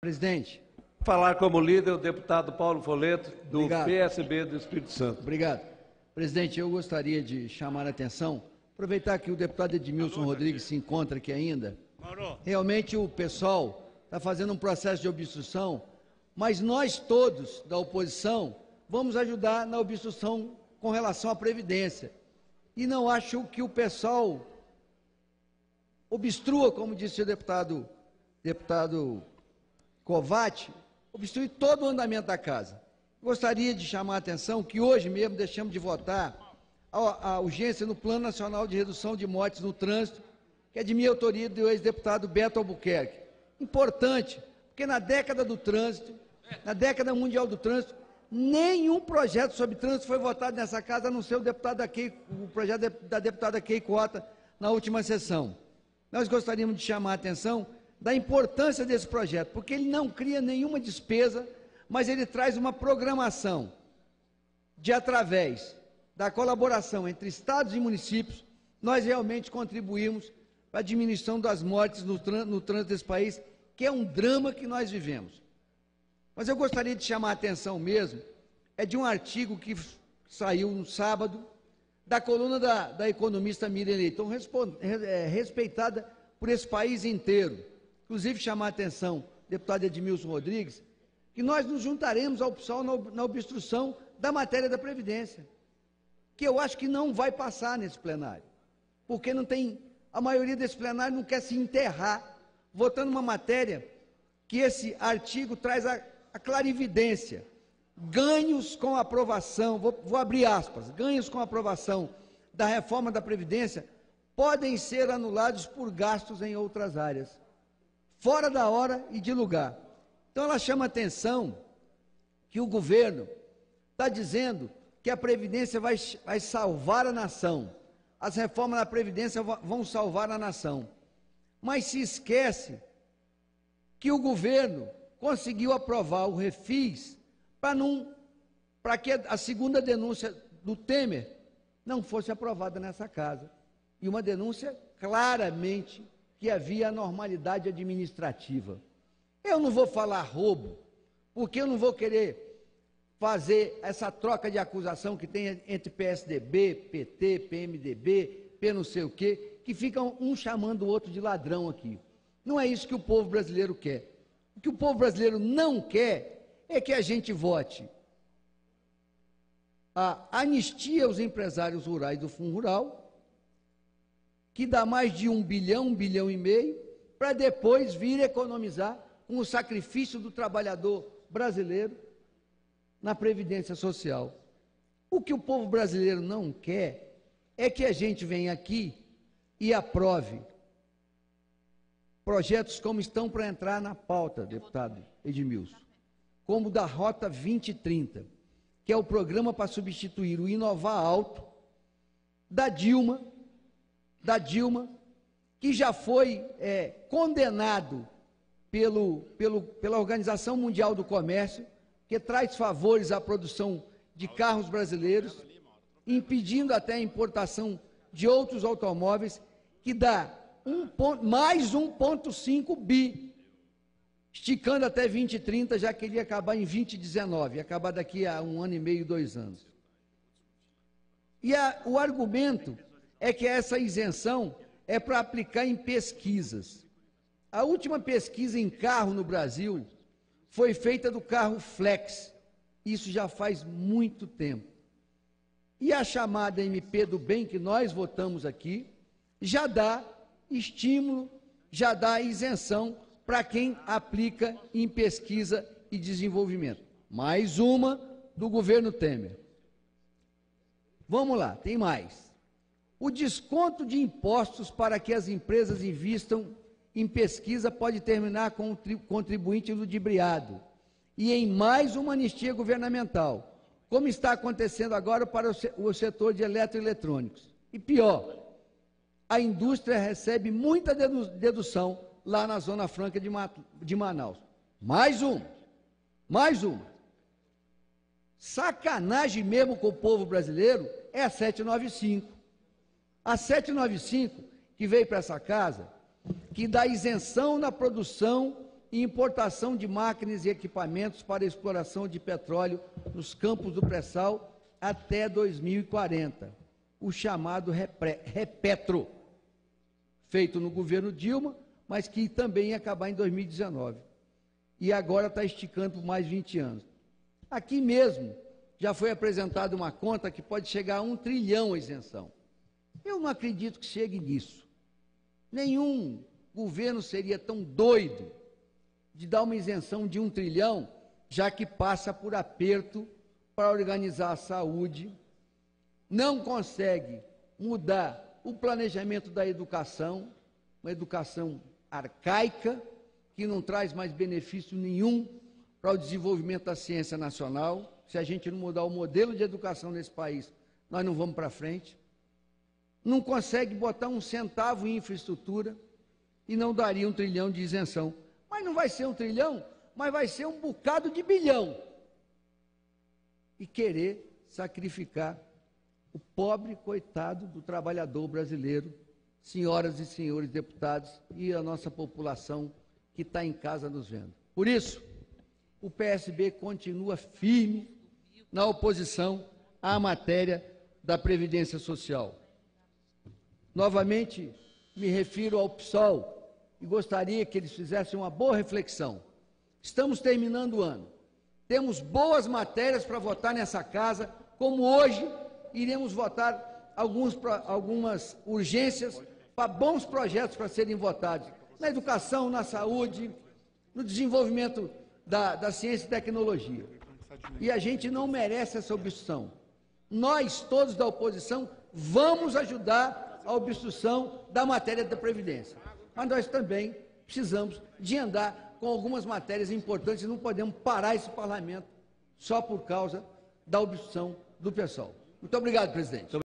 Presidente. Falar como líder o deputado Paulo Foleto, do Obrigado. PSB do Espírito Santo. Obrigado. Presidente, eu gostaria de chamar a atenção, aproveitar que o deputado Edmilson Rodrigues se encontra aqui ainda. Realmente o pessoal está fazendo um processo de obstrução, mas nós todos da oposição vamos ajudar na obstrução com relação à Previdência. E não acho que o pessoal obstrua, como disse o deputado, deputado Covatti, obstrui todo o andamento da casa. Gostaria de chamar a atenção que hoje mesmo deixamos de votar a, a urgência no Plano Nacional de Redução de Mortes no Trânsito, que é de minha autoria do ex-deputado Beto Albuquerque. Importante, porque na década do trânsito, na década mundial do trânsito, nenhum projeto sobre trânsito foi votado nessa casa, a não ser o, deputado o projeto da deputada Kei Cota na última sessão. Nós gostaríamos de chamar a atenção da importância desse projeto, porque ele não cria nenhuma despesa, mas ele traz uma programação de através da colaboração entre estados e municípios, nós realmente contribuímos para a diminuição das mortes no, no trânsito desse país, que é um drama que nós vivemos. Mas eu gostaria de chamar a atenção mesmo, é de um artigo que saiu no sábado, da coluna da, da economista Miriam Leitão, é, respeitada por esse país inteiro. Inclusive, chamar a atenção, deputado Edmilson Rodrigues, que nós nos juntaremos ao PSOL na obstrução da matéria da Previdência, que eu acho que não vai passar nesse plenário, porque não tem, a maioria desse plenário não quer se enterrar votando uma matéria que esse artigo traz a a clarividência, ganhos com aprovação, vou, vou abrir aspas, ganhos com aprovação da reforma da Previdência podem ser anulados por gastos em outras áreas, fora da hora e de lugar. Então ela chama atenção que o governo está dizendo que a Previdência vai, vai salvar a nação. As reformas da Previdência vão salvar a nação. Mas se esquece que o governo conseguiu aprovar o refis para para que a segunda denúncia do Temer não fosse aprovada nessa casa. E uma denúncia claramente que havia anormalidade administrativa. Eu não vou falar roubo, porque eu não vou querer fazer essa troca de acusação que tem entre PSDB, PT, PMDB, P não sei o quê, que ficam um chamando o outro de ladrão aqui. Não é isso que o povo brasileiro quer. O que o povo brasileiro não quer é que a gente vote a anistia aos empresários rurais do Fundo Rural, que dá mais de um bilhão, um bilhão e meio, para depois vir economizar com o sacrifício do trabalhador brasileiro na Previdência Social. O que o povo brasileiro não quer é que a gente venha aqui e aprove projetos como estão para entrar na pauta, deputado Edmilson, como da Rota 2030, que é o programa para substituir o Inovar Alto da Dilma, da Dilma, que já foi é, condenado pelo, pelo, pela Organização Mundial do Comércio, que traz favores à produção de carros brasileiros, impedindo até a importação de outros automóveis, que dá um ponto, mais 1,5 bi, esticando até 2030, já que ele ia acabar em 2019, ia acabar daqui a um ano e meio, dois anos. E a, o argumento é que essa isenção é para aplicar em pesquisas. A última pesquisa em carro no Brasil foi feita do carro Flex. Isso já faz muito tempo. E a chamada MP do bem que nós votamos aqui já dá estímulo, já dá isenção para quem aplica em pesquisa e desenvolvimento. Mais uma do governo Temer. Vamos lá, tem mais. O desconto de impostos para que as empresas invistam em pesquisa pode terminar com o contribuinte ludibriado e em mais uma anistia governamental, como está acontecendo agora para o setor de eletroeletrônicos. E pior, a indústria recebe muita dedução lá na Zona Franca de Manaus. Mais um, mais um. Sacanagem mesmo com o povo brasileiro é a 795. A 795 que veio para essa casa, que dá isenção na produção e importação de máquinas e equipamentos para exploração de petróleo nos campos do pré-sal até 2040, o chamado Repetro, feito no governo Dilma, mas que também ia acabar em 2019. E agora está esticando por mais 20 anos. Aqui mesmo já foi apresentada uma conta que pode chegar a um trilhão a isenção. Eu não acredito que chegue nisso. Nenhum governo seria tão doido de dar uma isenção de um trilhão, já que passa por aperto para organizar a saúde, não consegue mudar o planejamento da educação, uma educação arcaica, que não traz mais benefício nenhum para o desenvolvimento da ciência nacional. Se a gente não mudar o modelo de educação nesse país, nós não vamos para frente. Não consegue botar um centavo em infraestrutura e não daria um trilhão de isenção. Mas não vai ser um trilhão, mas vai ser um bocado de bilhão. E querer sacrificar o pobre coitado do trabalhador brasileiro, senhoras e senhores deputados e a nossa população que está em casa nos vendo. Por isso, o PSB continua firme na oposição à matéria da Previdência Social. Novamente, me refiro ao PSOL e gostaria que eles fizessem uma boa reflexão. Estamos terminando o ano. Temos boas matérias para votar nessa casa, como hoje iremos votar alguns, algumas urgências para bons projetos para serem votados na educação, na saúde, no desenvolvimento da, da ciência e tecnologia. E a gente não merece essa obstrução. Nós, todos da oposição, vamos ajudar a obstrução da matéria da Previdência. Mas nós também precisamos de andar com algumas matérias importantes não podemos parar esse parlamento só por causa da obstrução do pessoal. Muito obrigado, presidente.